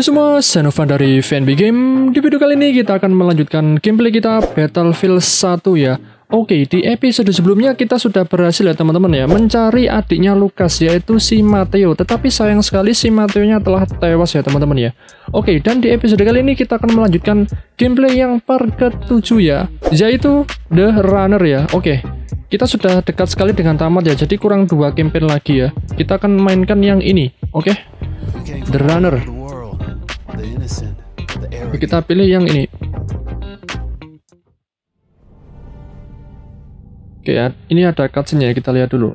Halo semua, saya Novan dari VNB Game. Di video kali ini kita akan melanjutkan gameplay kita Battlefield 1 ya. Oke, di episode sebelumnya kita sudah berhasil ya teman-teman ya mencari adiknya Lukas yaitu si Matteo. Tetapi sayang sekali si Matteo-nya telah tewas ya teman-teman ya. Oke, dan di episode kali ini kita akan melanjutkan gameplay yang part ke-7 ya, yaitu The Runner ya. Oke, kita sudah dekat sekali dengan tamat ya, jadi kurang dua campaign lagi ya. Kita akan mainkan yang ini, oke? The Runner. Kita pilih yang ini. Oke ya, ini ada cutscene ya, kita lihat dulu.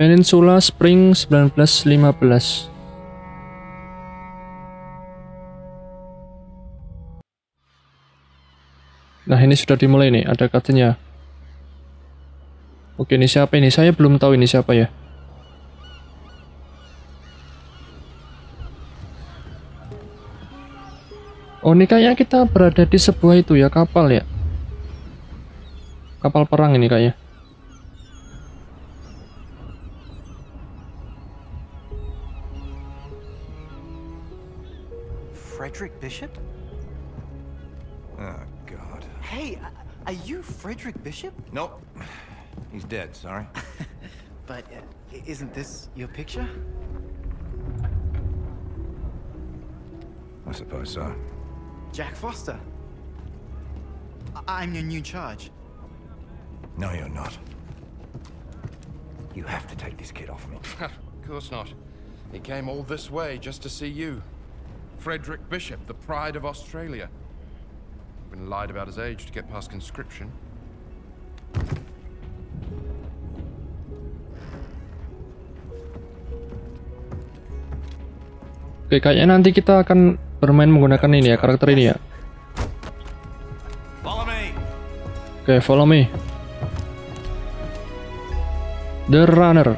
Peninsula Spring 1915. Nah, ini sudah dimulai nih, ada cutscene-nya. Oke, ini siapa ini? Saya belum tahu ini siapa ya. Oh ini kayaknya kita berada di sebuah itu ya kapal ya Kapal perang ini kayaknya Frederick Bishop? Oh, God. Hey, are you Frederick Bishop? Nope. He's dead, sorry. But uh, isn't this your picture? I suppose so. Jack Foster. I- I'm your new charge. No, you're not. You have to take this kid off me. of course not. He came all this way just to see you. Frederick Bishop, the pride of Australia. Been lied about his age to get past conscription. Oke kayaknya nanti kita akan bermain menggunakan ini ya karakter ini ya. Follow me! Oke follow me. The Runner.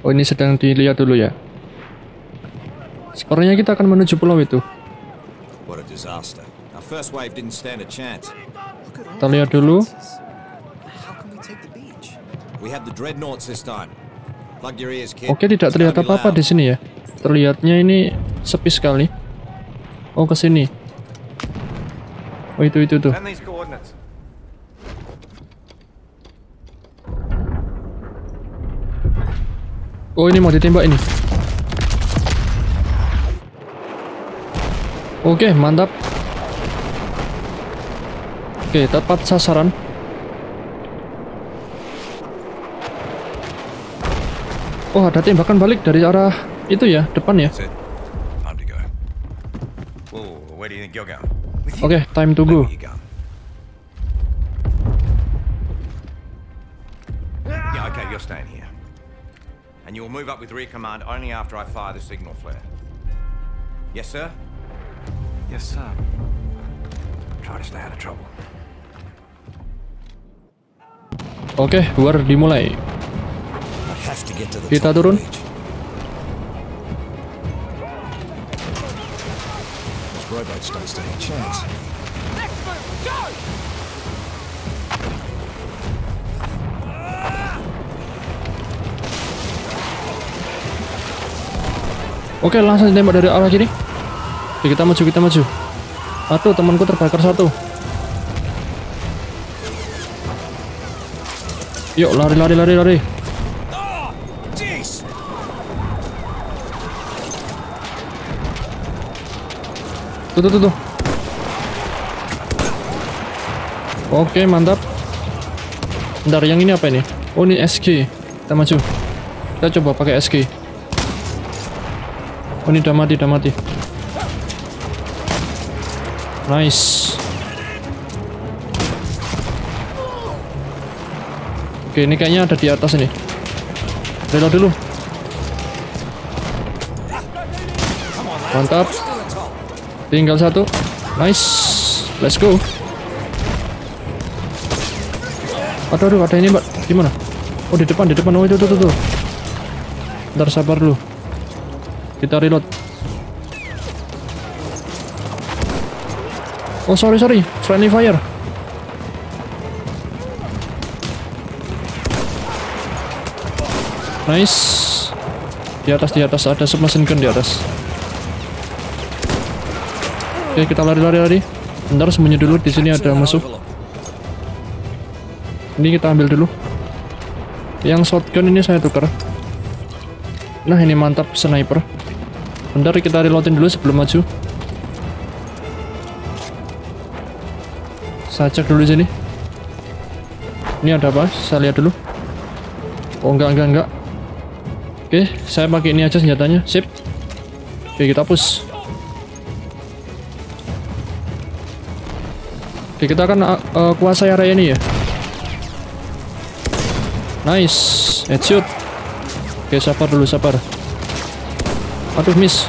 Oh ini sedang dilihat dulu ya. Sepertinya kita akan menuju pulau itu. Kita lihat dulu? We have the dreadnoughts this time. Oke tidak terlihat apa-apa di sini ya Terlihatnya ini sepi sekali Oh ke sini Oh itu itu tuh. Oh ini mau ditembak ini. Oke mantap. Oke tepat sasaran. Oh ada tembakan balik dari arah itu ya depan ya. That's it. Time to go. Oke? Yeah, okay, you're staying here. And you will move up with rear command only after I fire the signal flare. Yes, sir? Yes, sir. Try to stay out of trouble. Oke war dimulai. Kita turun. Oke langsung ditembak dari arah kiri. Oke kita maju kita maju. Aduh temanku terbakar satu. Yuk lari lari lari lari. Tuh, tuh, tuh, tuh. Oke, mantap. Bentar, yang ini apa ini? Oh, ini SG. Kita maju. Kita coba pakai SG. Oh, ini udah mati, udah mati. Nice. Oke, ini kayaknya ada di atas ini. Reload dulu. Mantap. Tinggal satu. Nice. Let's go. Aduh, aduh, ada ini mbak. Di mana? Oh, di depan, di depan. Oh, itu, itu. itu. Ntar sabar dulu. Kita reload. Oh, sorry, sorry. Friendly fire. Nice. Di atas di atas ada submachine gun di atas. Oke, kita lari-lari lari. Bentar sembunyi dulu di sini ada musuh. Ini kita ambil dulu. Yang shotgun ini saya tukar. Nah, ini mantap sniper. Bentar kita reloadin dulu sebelum maju. Saya cek dulu sini. Ini ada apa? Saya lihat dulu. Oh enggak enggak enggak. Oke, saya pakai ini aja senjatanya. Sip. Oke, kita push. Oke, kita akan uh, uh, kuasai area ini ya. Nice, headshot. Oke, sabar dulu, sabar. Aduh, miss.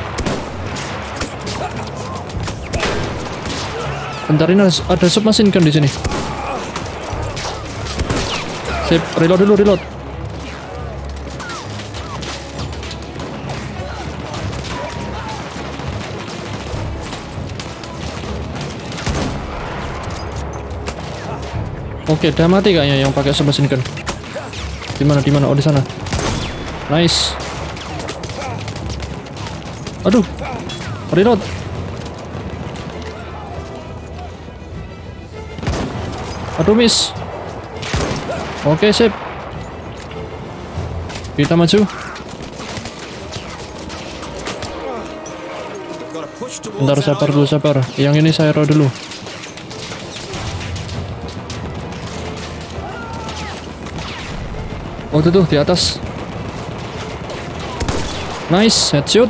Bentar ini ada, submachine gun di sini. Sip, reload dulu, reload. Oke, udah mati kayaknya yang pakai submachine gun. Di mana? Di mana? Oh, di sana. Nice. Aduh. Reload. Aduh, miss. Oke, sip. Kita maju. Bentar sabar dulu, sabar. Yang ini saya roll dulu. Oh, tuh di atas. Nice, headshot.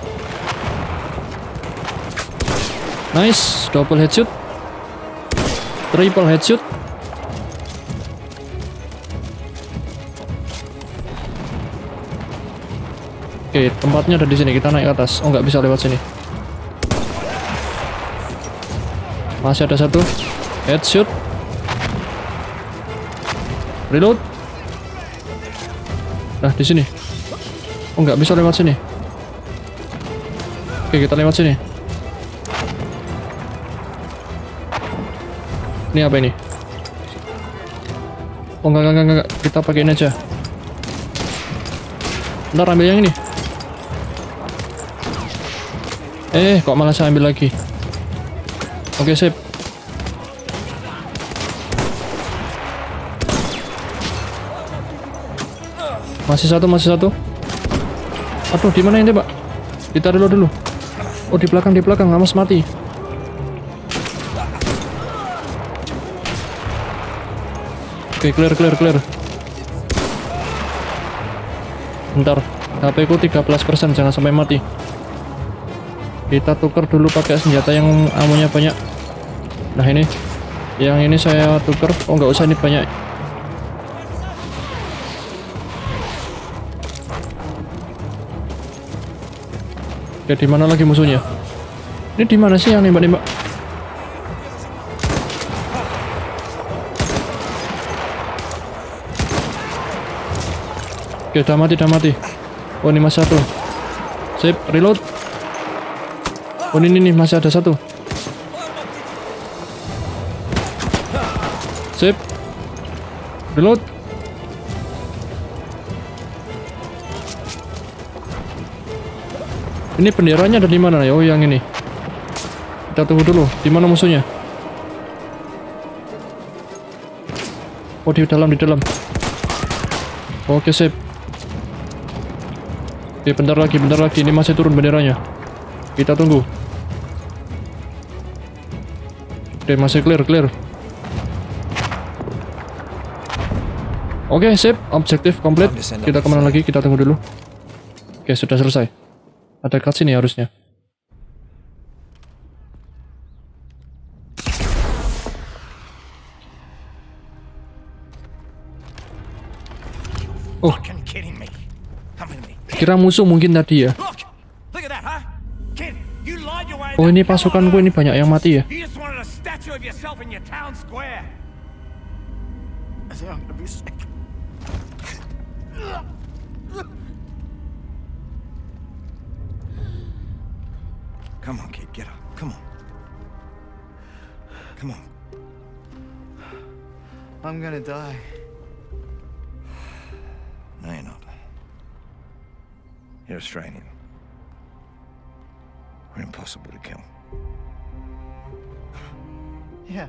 Nice, double headshot. Triple headshot. Oke, tempatnya ada di sini. Kita naik ke atas. Oh, nggak bisa lewat sini. Masih ada satu. Headshot. Reload. Nah, di sini. Oh, nggak bisa lewat sini. Oke, kita lewat sini. Ini apa ini? Oh, enggak, enggak, enggak, enggak. Kita pakai ini aja. Ntar ambil yang ini. Eh, kok malah saya ambil lagi? Oke, sip. Masih satu, masih satu. Aduh, di mana ini, Pak? Kita reload dulu. Oh, di belakang, di belakang. Amas mati. Oke, clear, clear, clear. Bentar, HP ku 13%, jangan sampai mati. Kita tukar dulu pakai senjata yang amunya banyak. Nah ini, yang ini saya tukar. Oh nggak usah ini banyak. Oke, di mana lagi musuhnya? Ini di mana sih yang nembak-nembak? Oke, udah mati, udah mati. Oh, ini masih satu. Sip, reload. Oh, ini nih, masih ada satu. Sip. Reload. Ini benderanya ada di mana ya? Oh, yang ini. Kita tunggu dulu. Di mana musuhnya? Oh, di dalam, di dalam. Oke, sip. Oke, bentar lagi, bentar lagi. Ini masih turun benderanya. Kita tunggu. Oke, masih clear, clear. Oke, sip. Objektif komplit. Kita ke mana lagi? Kita tunggu dulu. Oke, sudah selesai. Ada cutscene ya harusnya. Oh, kira musuh mungkin tadi ya. Oh, ini cover pasukanku ini banyak yang mati ya. I'm gonna die. No, you're not. You're Australian. We're impossible to kill. Yeah.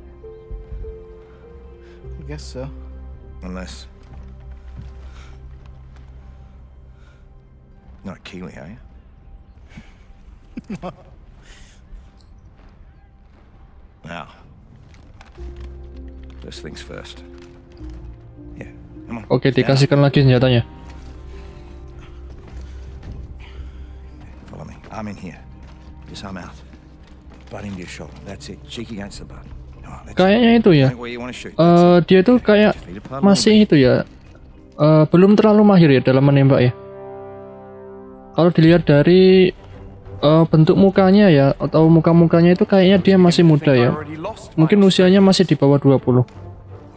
I guess so. Unless. Not Kiwi, are you? now. Ah. First things first. Yeah, come on. Oke, up. dikasihkan lagi senjatanya. Follow me. I'm in here. Just arm out. Butt into your shoulder. That's it. Cheek against the butt. Kayaknya itu ya. Eh, dia tuh kayak masih itu ya. eh, belum terlalu mahir ya dalam menembak ya. Kalau dilihat dari eh, bentuk mukanya ya atau muka-mukanya itu kayaknya dia masih muda ya. Mungkin usianya masih di bawah 20. What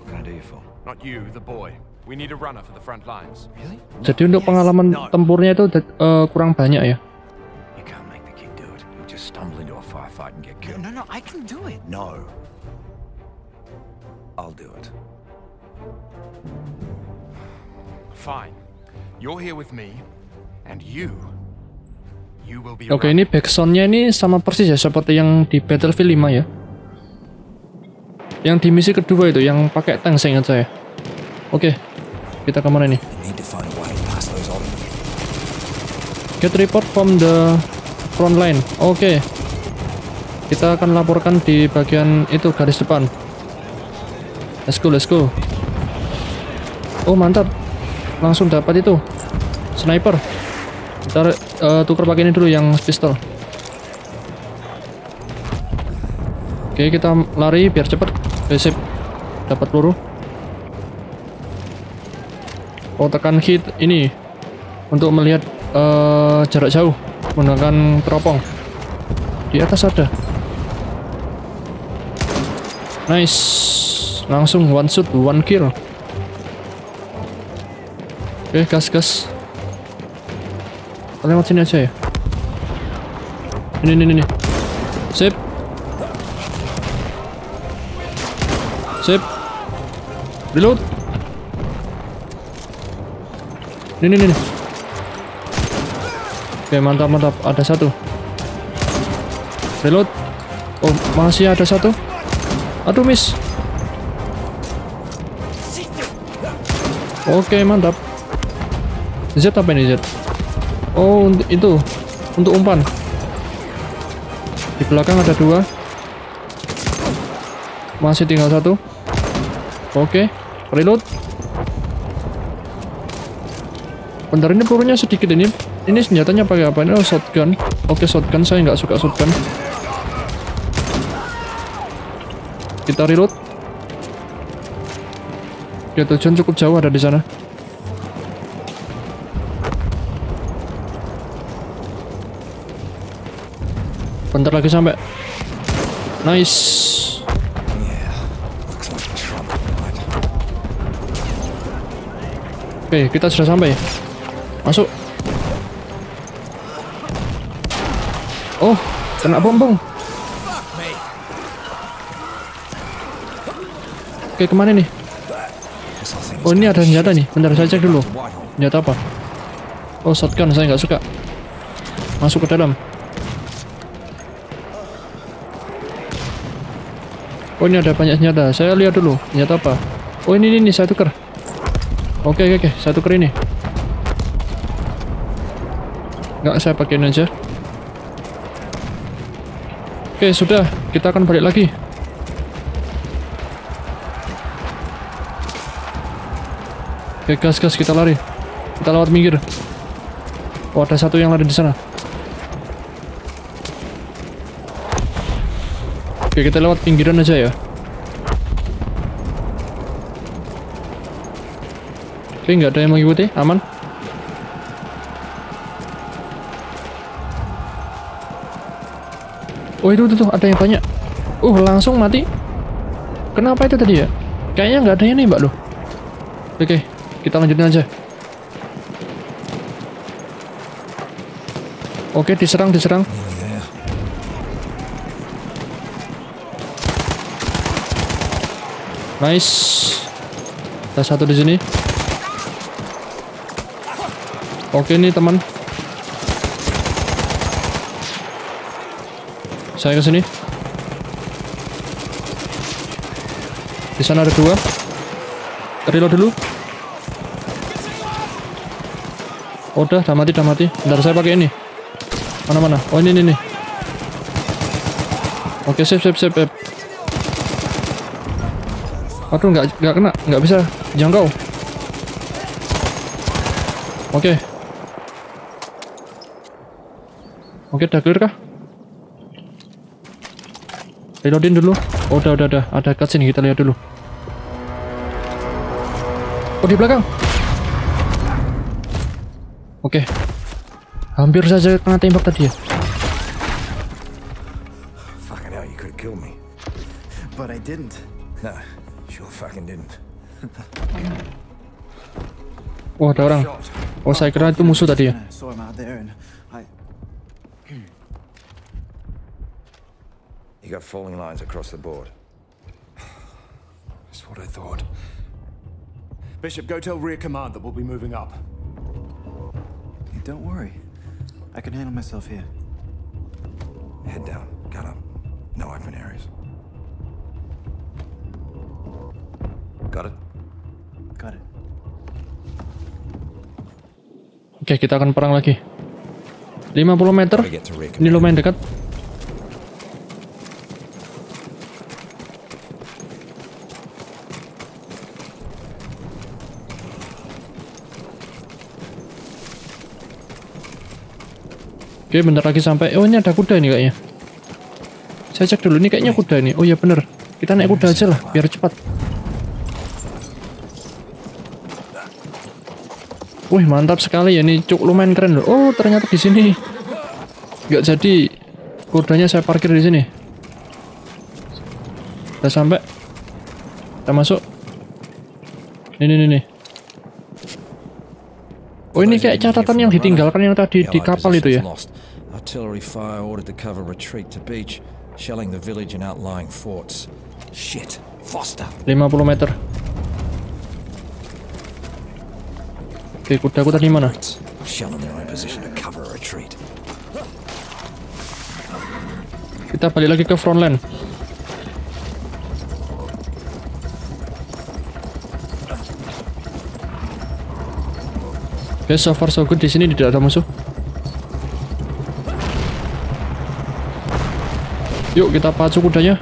can I do you for? Not you, the boy. We need a runner for the front lines. Really? Jadi untuk pengalaman tempurnya itu eh, kurang banyak ya. No, no, I can do it. No. I'll do it. Fine. You're here with me, and you. Oke, ini backsoundnya ini sama persis ya seperti yang di Battlefield 5 ya. Yang di misi kedua itu yang pakai tank saya ingat saya. Oke, kita ke mana nih? Get report from the front line. Oke. Kita akan laporkan di bagian itu garis depan. Let's go, let's go. Oh, mantap. Langsung dapat itu. Sniper. Kita eh, tuker pakai ini dulu yang pistol. Oke, kita lari biar cepet. Sip. Dapat peluru. Oh, tekan hit ini untuk melihat eh, jarak jauh menggunakan teropong. Di atas ada. Nice. Langsung one shot, one kill. Oke, gas gas. Lewat sini aja ya. Ini ini ini. Sip. Sip. Reload. Ini ini ini. Oke, mantap mantap. Ada satu. Reload. Oh, masih ada satu. Aduh, miss. Oke, mantap. Z apa ini Z? Oh, untuk itu. Untuk umpan. Di belakang ada dua. Masih tinggal satu. Oke, reload. Bentar ini pelurunya sedikit ini. Ini senjatanya pakai apa? Ini oh, shotgun. Oke, shotgun. Saya nggak suka shotgun. Kita reload. Ya tujuan cukup jauh ada di sana. Bentar lagi sampai. Nice. Oke, kita sudah sampai. Masuk. Oh, kena bom bom. Oke, ke mana nih? Oh, ini ada senjata nih. Bentar, saya cek dulu. Senjata apa? Oh, shotgun. Saya nggak suka. Masuk ke dalam. Oh, ini ada banyak senjata. Saya lihat dulu. Senjata apa? Oh, ini, ini, ini. Saya tuker. Oke, oke, oke. Saya tuker ini. Nggak, saya pakai aja. Oke, sudah. Kita akan balik lagi. Oke, gas, gas. Kita lari. Kita lewat minggir. Oh, ada satu yang lari di sana. Oke, kita lewat pinggiran aja ya. Oke, nggak ada yang mengikuti. Aman. Oh, itu, tuh. Ada yang banyak. Uh, langsung mati. Kenapa itu tadi ya? Kayaknya nggak ada yang nembak loh. Oke, kita lanjutin aja. Oke, diserang, diserang. Nice. Ada satu di sini. Oke nih teman. Saya ke sini. Di sana ada dua. Reload dulu. Udah, udah mati, udah mati. Ntar saya pakai ini. Mana mana? Oh ini ini nih. Oke, sip sip sip. sip. Aduh, nggak nggak kena, nggak bisa jangkau. Oke. Oke, udah clear kah? Reloadin dulu. Oh, udah, udah, udah. Ada cutscene kita lihat dulu. Oh, di belakang. Oke. Hampir saja kena tembak tadi ya. Fucking hell, you could killed me. But I didn't. No, sure fucking didn't. Wah, ada orang. Shot. Oh, saya kira itu musuh tadi ya. I saw him out there and I. You got falling lines across the board. That's what I thought. Bishop, go tell rear command that we'll be moving up. Don't worry. I can handle myself here. Head down, gun up. No open areas. Got it? Got it. Oke, kita akan perang lagi. 50 meter. Ini lumayan dekat. Oke, bentar lagi sampai. Oh, ini ada kuda ini kayaknya. Saya cek dulu, ini kayaknya kuda ini. Oh iya bener. Kita naik kuda aja lah, biar cepat. Wih, mantap sekali ya. Ini cuk lumayan keren loh. Oh, ternyata di sini. Nggak jadi kudanya saya parkir di sini. Udah sampai. Kita masuk. Ini nih nih. Oh ini kayak catatan yang ditinggalkan yang tadi di kapal itu ya. Artillery fire ordered to cover retreat to beach, shelling the village and outlying forts. Shit. Foster. 50 meter. Oke, kudaku tadi mana? Kita balik lagi ke front line. Oke, so far so good di sini tidak ada musuh. Yuk kita pacu kudanya.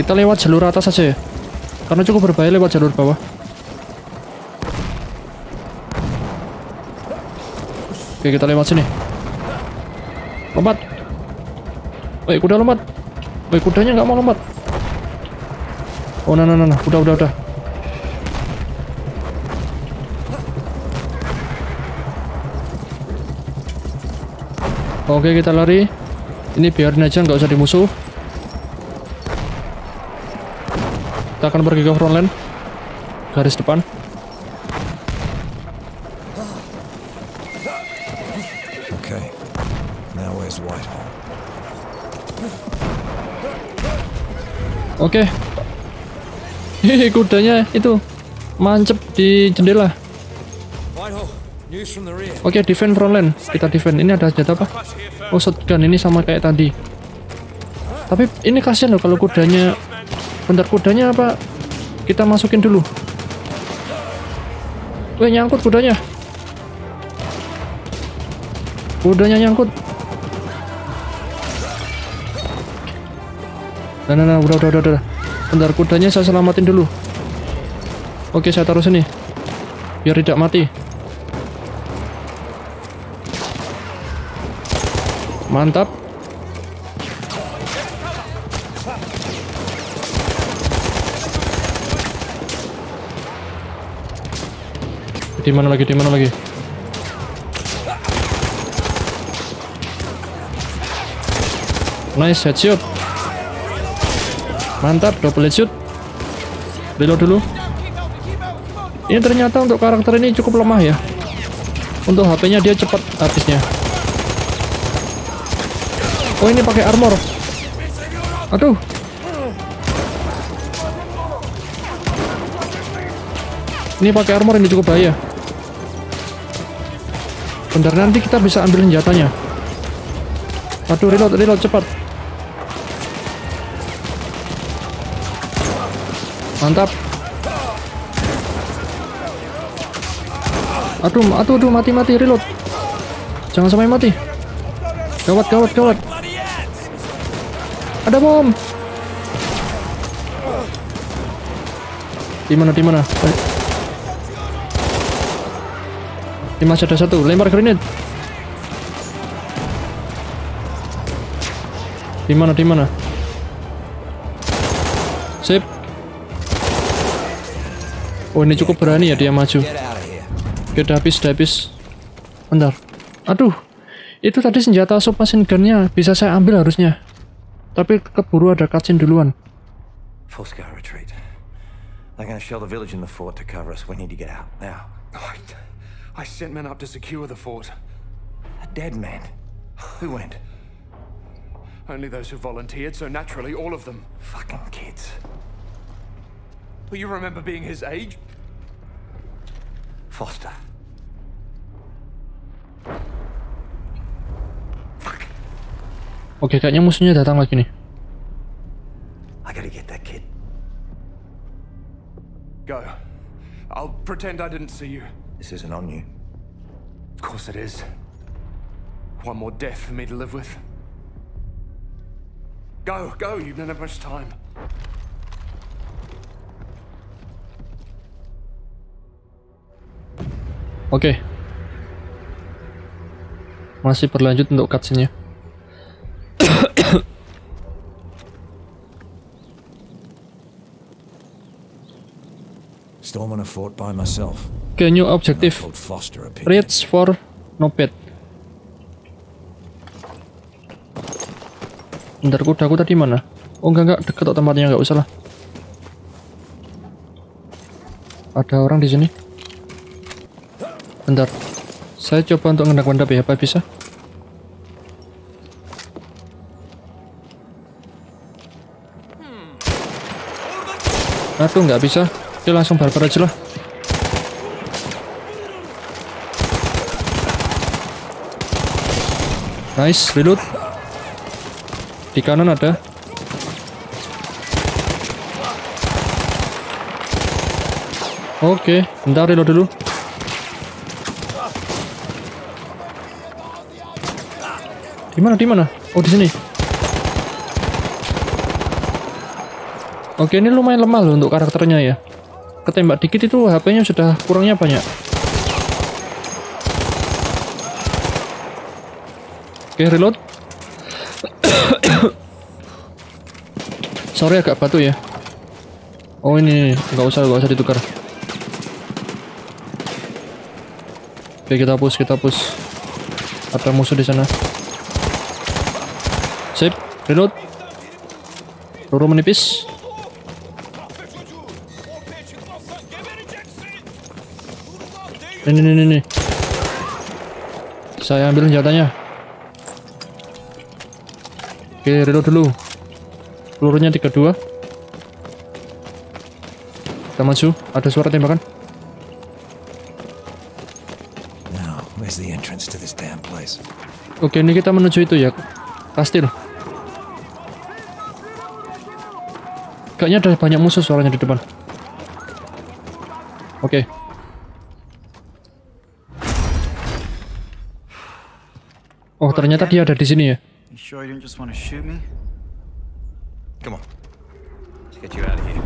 Kita lewat jalur atas saja ya. Karena cukup berbahaya lewat jalur bawah. Oke, kita lewat sini. Lompat. Woi, kuda lompat. Woi, kudanya nggak mau lompat. Oh, nah, nah, nah, nah. Udah, udah, udah. Oke, kita lari. Ini biarin aja, nggak usah dimusuh. Kita akan pergi ke front line. Garis depan. Hehe, kudanya itu mancep di jendela. Oke, defend front line. Kita defend. Ini ada senjata apa? Oh, shotgun ini sama kayak tadi. Tapi ini kasihan loh kalau kudanya bentar kudanya apa? Kita masukin dulu. Weh, nyangkut kudanya. Kudanya nyangkut. Nah, nah, nah, udah, udah, udah, udah. Bentar, kudanya saya selamatin dulu. Oke, saya taruh sini. Biar tidak mati. Mantap. Di mana lagi? Di mana lagi? Nice headshot. Mantap, double headshot. Reload dulu. Ini ternyata untuk karakter ini cukup lemah ya. Untuk HP-nya dia cepat habisnya. Oh ini pakai armor. Aduh. Ini pakai armor ini cukup bahaya. Bentar nanti kita bisa ambil senjatanya. Aduh, reload, reload, cepat. Mantap. Aduh, aduh, aduh, mati, mati, reload. Jangan sampai mati. Gawat, gawat, gawat. Ada bom. Di mana, di mana? Ini masih ada satu. Lempar grenade. Di mana, di mana? Oh, ini cukup berani ya dia maju. Oke, udah habis, udah habis. Bentar. Aduh. Itu tadi senjata submachine gun-nya bisa saya ambil harusnya. Tapi keburu ada cutscene duluan. Scale retreat. They're going to shell the village and the fort to cover us. We need to get out now. I, I sent men up to secure the fort. A dead man. Who went? Only those who volunteered, so naturally all of them. Fucking kids. But you remember being his age? Foster. Fuck. Oke, kayaknya musuhnya datang lagi nih. I gotta get that kid. Go. I'll pretend I didn't see you. This isn't on you. Of course it is. One more death for me to live with. Go, go, you don't have much time. Oke. Masih berlanjut untuk cutscene-nya. Storming a fort by myself. Oke, new objective. Reach for no pet. Bentar, kuda kuda di mana? Oh enggak enggak deket kok tempatnya enggak usah lah. Ada orang di sini. Bentar. Saya coba untuk ngendak-ngendap ya, apa bisa? Aduh, nggak bisa. Oke, langsung barbar aja lah. Nice, reload. Di kanan ada. Oke, bentar reload dulu. Di mana? Di mana? Oh, di sini. Oke, ini lumayan lemah loh untuk karakternya ya. Ketembak dikit itu HP-nya sudah kurangnya banyak. Oke, reload. Sorry agak batu ya. Oh ini, nggak usah, nggak usah ditukar. Oke kita push, kita push. Ada musuh di sana. Sip, reload. Peluru menipis. Ini, ini, ini. Saya ambil senjatanya. Oke, reload dulu. Pelurunya 32. Kita maju. Ada suara tembakan. Oke, ini kita menuju itu ya. Kastil. Kayaknya ada banyak musuh suaranya di depan. Oke. Oh, ternyata dia ada di sini ya. You sure you didn't just want to shoot me? Come on. Let's get you out of here.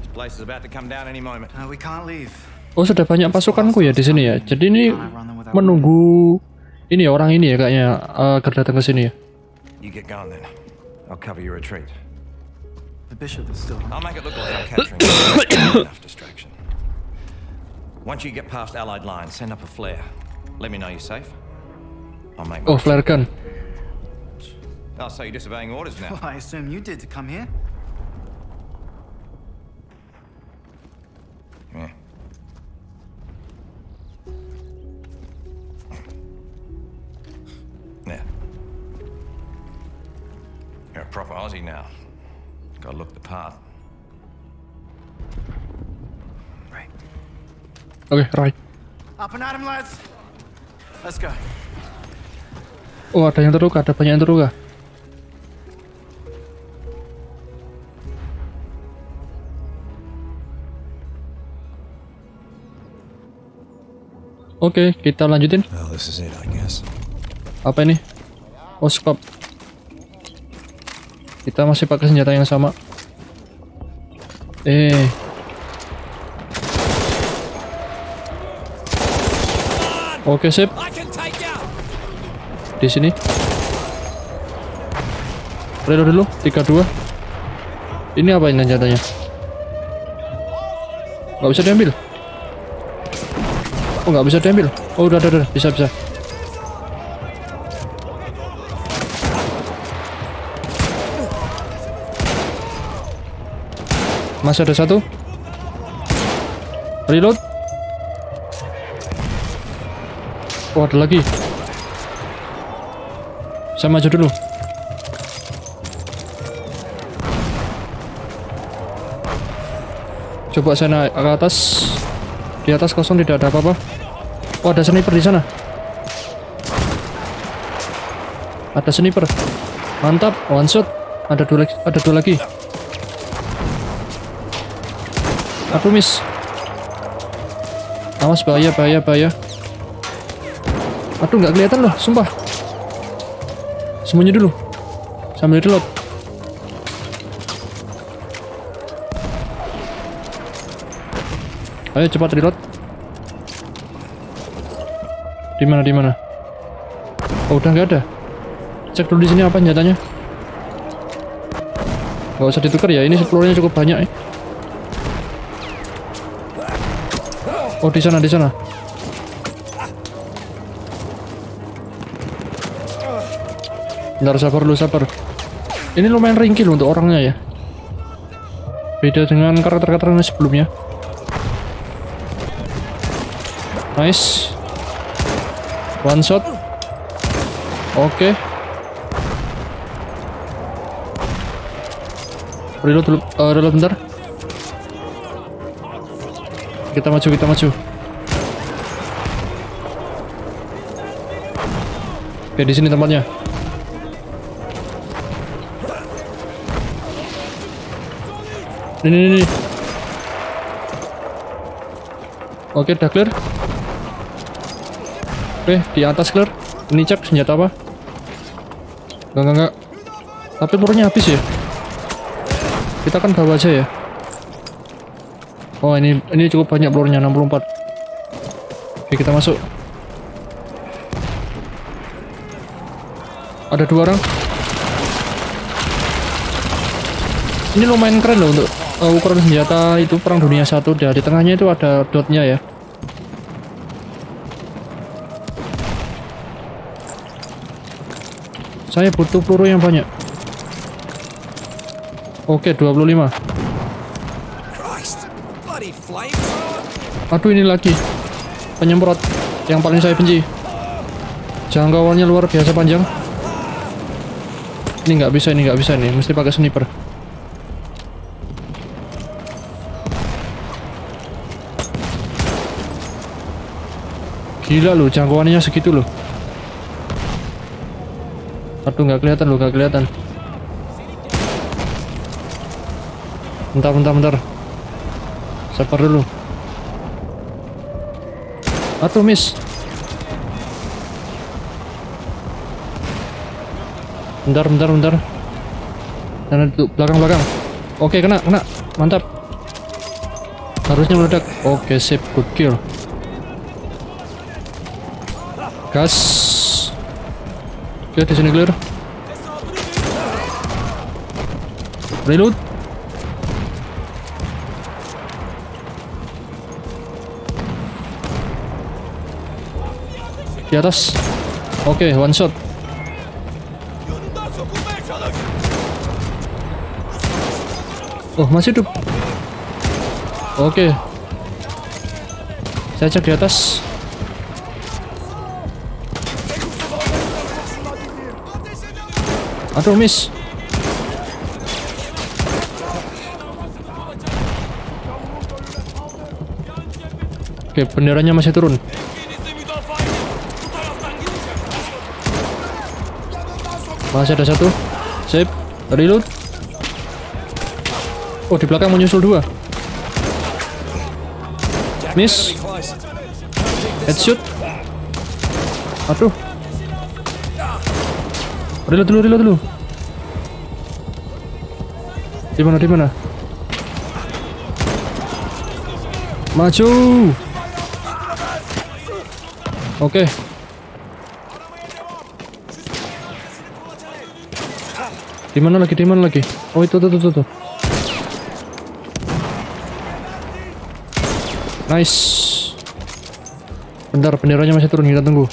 This place is about to come down any moment. Uh, we can't leave. Oh, sudah banyak pasukanku ya di sini ya. Jadi ini menunggu ini ya orang ini ya kayaknya agar datang ke sini ya. You get going then. I'll cover your retreat. The bishop is still. I'll make it look like I'm capturing you. enough distraction. Once you get past Allied lines, send up a flare. Let me know you're safe. I'll make. Oh, flare gun. Oh, so you're disobeying orders now? Well, I assume you did to come here. Yeah. Yeah. You're a proper Aussie now. Gotta look the part. Right. Oke, right. Up and at him, lads. Let's go. Oh, ada yang terluka, ada banyak yang terluka. Oke, kita lanjutin. Well, this is it, I guess. Apa ini? Oh, scope. Kita masih pakai senjata yang sama. Eh. Oke, sip. Di sini. Reload dulu, 32. Ini apa ini senjatanya? Gak bisa diambil. Oh, nggak bisa diambil. Oh, udah, udah, udah. Bisa, bisa. Masih ada satu. Reload. Oh, ada lagi. Saya maju dulu. Coba saya naik ke atas. Di atas kosong tidak ada apa-apa. Oh, ada sniper di sana. Ada sniper. Mantap, one shot. Ada dua lagi, ada dua lagi. Aduh, miss. Awas bahaya, bahaya, bahaya. Aduh, nggak kelihatan loh, sumpah. Sembunyi dulu. Sambil reload. Ayo cepat reload. Di mana di mana? Oh, udah nggak ada. Cek dulu di sini apa nyatanya. Gak usah ditukar ya, ini pelurunya cukup banyak ya. Oh, di sana di sana. Bentar sabar lu sabar. Ini lumayan ringkih untuk orangnya ya. Beda dengan karakter-karakter yang sebelumnya. Nice. One shot. Oke. Reload dulu. Uh, reload bentar. Kita maju, kita maju. Oke, di sini tempatnya. Ini, ini, ini. Oke, udah clear. Oke, di atas clear. Ini cek senjata apa? Enggak, enggak, enggak. Tapi pelurunya habis ya. Kita kan bawa aja ya. Oh, ini ini cukup banyak pelurunya 64. Oke, kita masuk. Ada dua orang. Ini lumayan keren loh untuk uh, ukuran senjata itu perang dunia satu. Di tengahnya itu ada dotnya ya. Saya butuh peluru yang banyak. Oke, 25. Aduh, ini lagi. Penyemprot yang paling saya benci. Jangkauannya luar biasa panjang. Ini nggak bisa, ini nggak bisa nih. Mesti pakai sniper. Gila loh, jangkauannya segitu loh. Aduh, nggak kelihatan loh, nggak kelihatan. Bentar, bentar, bentar. Sabar dulu. Aduh, miss. Bentar, bentar, bentar. Dan itu belakang, belakang. Oke, kena, kena. Mantap. Harusnya meledak. Oke, sip, good kill. Gas. Oke, di sini clear. Reload. Di atas. Oke, one shot. Oh, masih hidup. Oke. Saya cek di atas. Aduh, miss. Oke, benderanya masih turun. Masih ada satu. Sip. Reload. Oh, di belakang menyusul dua. Miss. Headshot. Aduh. Reload dulu, reload dulu. Di mana, di mana? Maju. Oke. Di mana lagi? Di mana lagi? Oh, itu tuh tuh tuh. Nice. Bentar, benderanya masih turun. Kita tunggu.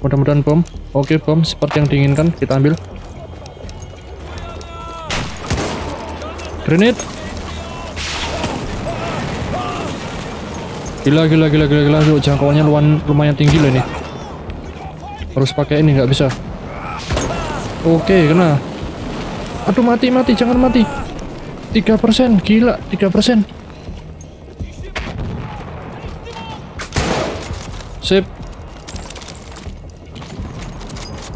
Mudah-mudahan bom. Oke, bom seperti yang diinginkan. Kita ambil. Grenade. Gila, gila, gila, gila, gila. Jangkauannya lumayan tinggi loh ini. Harus pakai ini, nggak bisa. Oke, kena. Aduh, mati, mati. Jangan mati. 3%. Gila, 3%. Sip.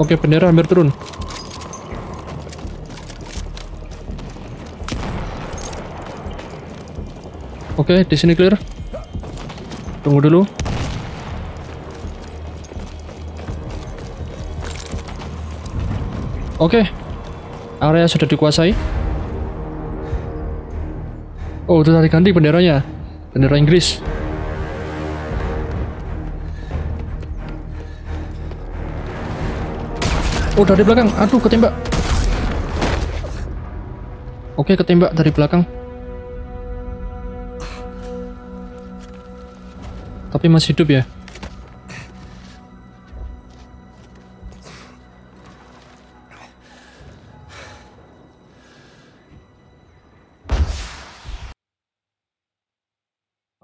Oke, bendera hampir turun. Oke, di sini clear. Tunggu dulu. Oke. Area sudah dikuasai. Oh, itu tadi ganti benderanya. Bendera Inggris. Oh, dari belakang. Aduh, ketembak. Oke, ketembak dari belakang. Tapi masih hidup ya.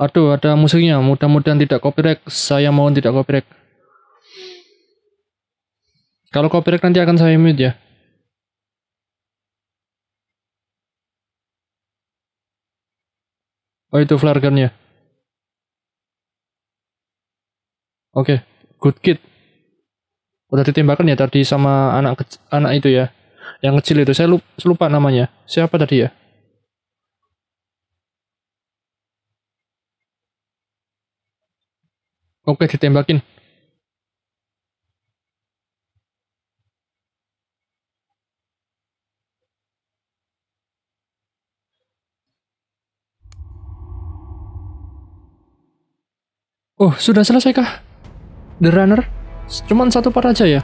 Aduh, ada musiknya. Mudah-mudahan tidak copyright. Saya mohon tidak copyright. Kalau copyright nanti akan saya mute ya. Oh itu flare gunnya. Oke, good kid. Udah ditembakkan ya tadi sama anak anak itu ya. Yang kecil itu saya lupa namanya. Siapa tadi ya? Oke, ditembakin. Oh, sudah selesai kah? The Runner? Cuman satu part aja ya?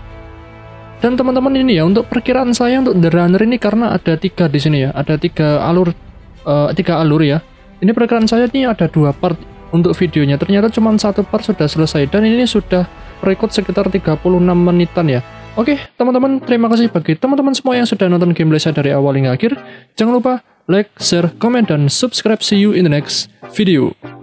Dan teman-teman ini ya, untuk perkiraan saya untuk The Runner ini karena ada tiga di sini ya, ada tiga alur, eh, tiga alur ya. Ini perkiraan saya ini ada dua part untuk videonya. Ternyata cuma satu part sudah selesai dan ini sudah record sekitar 36 menitan ya. Oke, teman-teman, terima kasih bagi teman-teman semua yang sudah nonton gameplay saya dari awal hingga akhir. Jangan lupa like, share, comment, dan subscribe. See you in the next video.